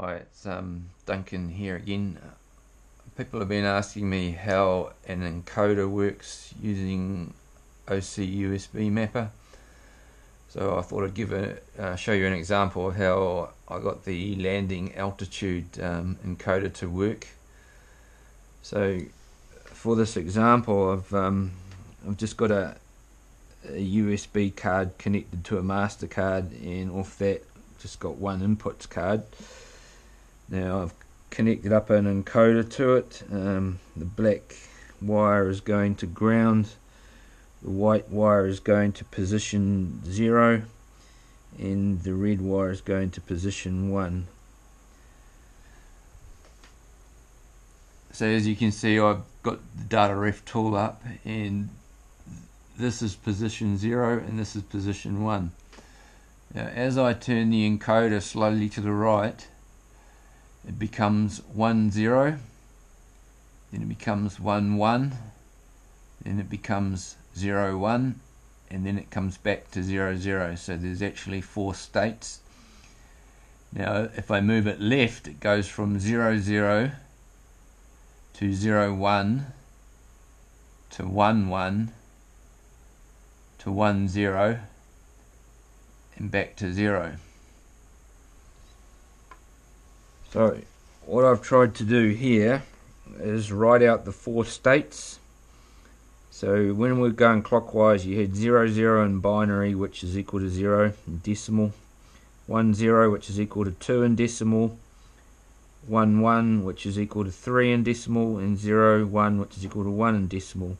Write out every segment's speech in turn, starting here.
Hi, it's um, Duncan here again. People have been asking me how an encoder works using OC USB mapper. So I thought I'd give a uh, show you an example of how I got the landing altitude um, encoder to work. So for this example, I've um, I've just got a, a USB card connected to a Mastercard, and off that just got one inputs card. Now I've connected up an encoder to it. Um, the black wire is going to ground. The white wire is going to position 0 and the red wire is going to position 1. So as you can see I've got the data ref tool up and this is position 0 and this is position 1. Now as I turn the encoder slowly to the right it becomes 1 0 then it becomes 1 1 then it becomes 0 1 and then it comes back to 0 0 so there's actually four states. Now if I move it left it goes from 0 0 to 0 1 to 1 1 to 1 0 and back to 0 so what I've tried to do here is write out the four states. So when we're going clockwise you had 0 0 in binary which is equal to 0 in decimal, 1 0 which is equal to 2 in decimal, 1 1 which is equal to 3 in decimal and 0 1 which is equal to 1 in decimal.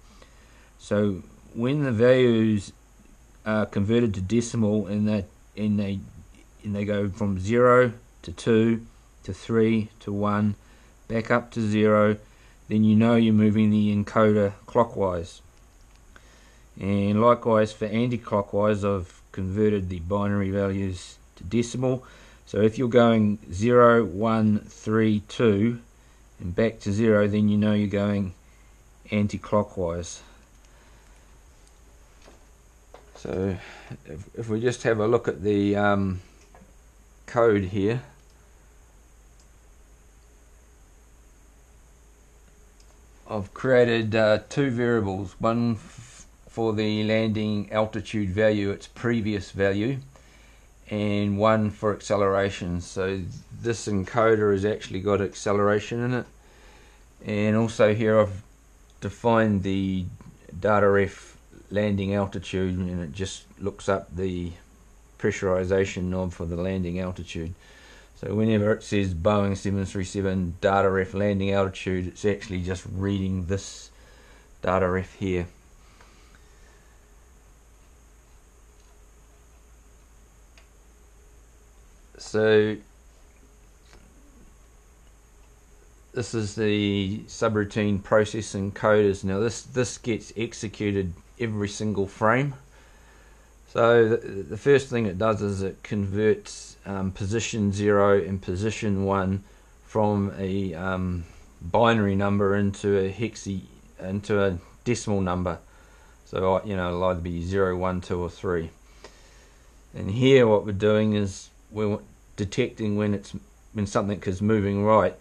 So when the values are converted to decimal and they and they and they go from 0 to 2 to 3 to 1 back up to 0 then you know you're moving the encoder clockwise. And likewise for anti-clockwise I've converted the binary values to decimal. So if you're going 0 1 3 2 and back to 0 then you know you're going anti-clockwise. So if, if we just have a look at the um, code here I've created uh, two variables, one for the landing altitude value, its previous value, and one for acceleration. So this encoder has actually got acceleration in it. And also here I've defined the data ref landing altitude and it just looks up the pressurization knob for the landing altitude. So whenever it says Boeing 737 data ref landing altitude, it's actually just reading this data ref here. So this is the subroutine processing coders. Now this this gets executed every single frame. So the, the first thing it does is it converts um, position 0 and position 1 from a um, binary number into a hexy into a decimal number. So you know it'll either be 0, 1, 2 or 3. And here what we're doing is we're detecting when it's when something is moving right.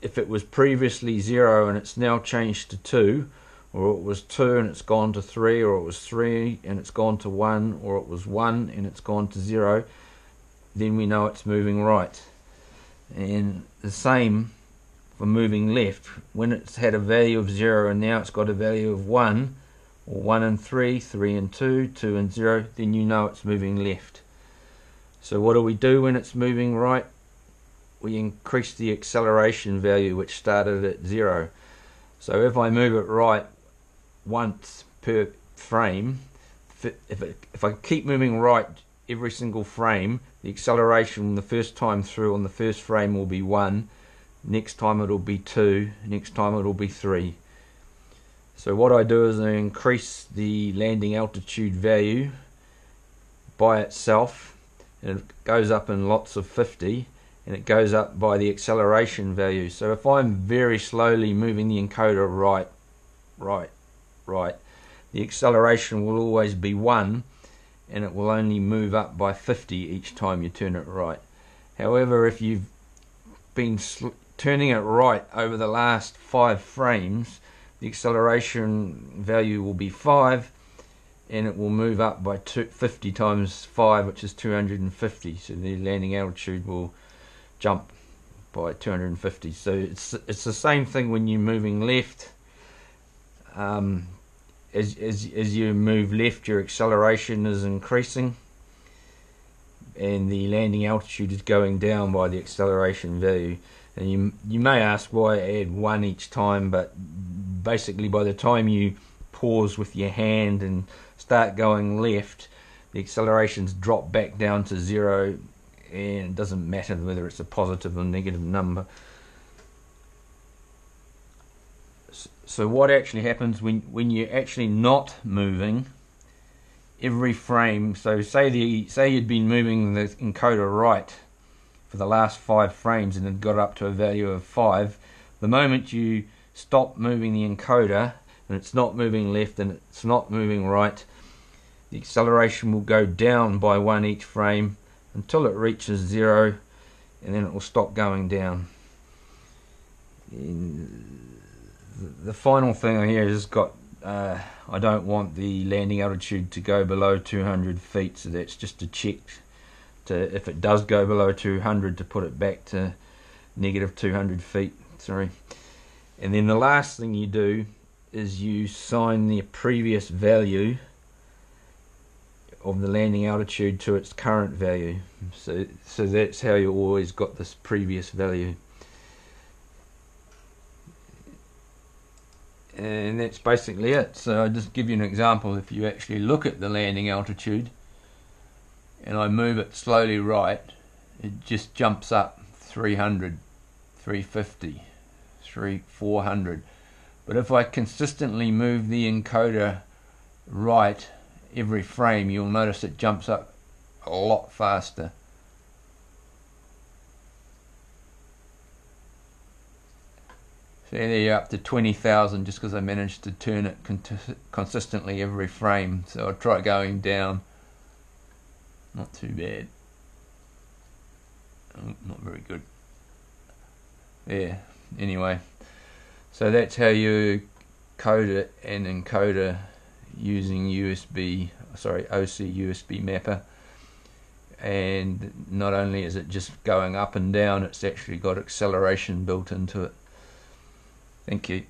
If it was previously 0 and it's now changed to 2 or it was 2 and it's gone to 3, or it was 3 and it's gone to 1, or it was 1 and it's gone to 0, then we know it's moving right. And the same for moving left. When it's had a value of 0 and now it's got a value of 1, or 1 and 3, 3 and 2, 2 and 0, then you know it's moving left. So what do we do when it's moving right? We increase the acceleration value which started at 0. So if I move it right once per frame. If, it, if I keep moving right every single frame, the acceleration the first time through on the first frame will be 1, next time it'll be 2, next time it'll be 3. So what I do is I increase the landing altitude value by itself and it goes up in lots of 50 and it goes up by the acceleration value. So if I'm very slowly moving the encoder right, right, right, the acceleration will always be 1 and it will only move up by 50 each time you turn it right. However, if you've been turning it right over the last five frames, the acceleration value will be 5 and it will move up by two, 50 times 5 which is 250 so the landing altitude will jump by 250 so it's it's the same thing when you're moving left um, as, as, as you move left your acceleration is increasing and the landing altitude is going down by the acceleration value. And you you may ask why add one each time? But basically by the time you pause with your hand and start going left the accelerations drop back down to zero and it doesn't matter whether it's a positive or negative number so what actually happens when when you're actually not moving every frame so say the say you'd been moving the encoder right for the last five frames and it got up to a value of five the moment you stop moving the encoder and it's not moving left and it's not moving right the acceleration will go down by one each frame until it reaches zero and then it will stop going down. In the final thing here is got uh, I don't want the landing altitude to go below 200 feet so that's just to check to if it does go below 200 to put it back to negative 200 feet sorry. And then the last thing you do is you sign the previous value of the landing altitude to its current value. So so that's how you always got this previous value and that's basically it so I'll just give you an example if you actually look at the landing altitude and I move it slowly right, it just jumps up 300, 350, 3, 400. But if I consistently move the encoder right every frame, you'll notice it jumps up a lot faster. So there you're up to 20,000 just because I managed to turn it consistently every frame. So I'll try going down not too bad. Not very good. Yeah, anyway. So that's how you code it and encoder using USB, sorry, OC USB mapper. And not only is it just going up and down, it's actually got acceleration built into it. Thank you.